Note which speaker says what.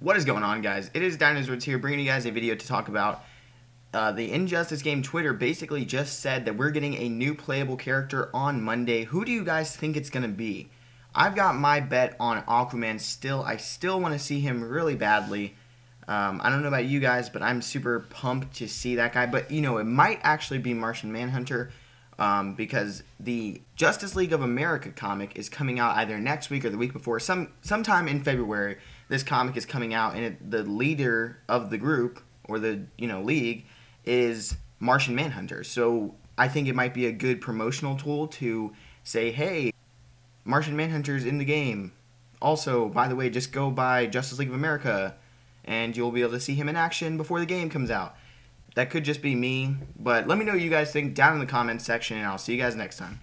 Speaker 1: What is going on, guys? It is Dinozords here, bringing you guys a video to talk about uh, the Injustice game. Twitter basically just said that we're getting a new playable character on Monday. Who do you guys think it's going to be? I've got my bet on Aquaman still. I still want to see him really badly. Um, I don't know about you guys, but I'm super pumped to see that guy. But, you know, it might actually be Martian Manhunter um, because the Justice League of America comic is coming out either next week or the week before, some sometime in February this comic is coming out, and it, the leader of the group or the you know league is Martian Manhunter. So I think it might be a good promotional tool to say, hey, Martian Manhunter's in the game. Also, by the way, just go by Justice League of America, and you'll be able to see him in action before the game comes out. That could just be me, but let me know what you guys think down in the comments section, and I'll see you guys next time.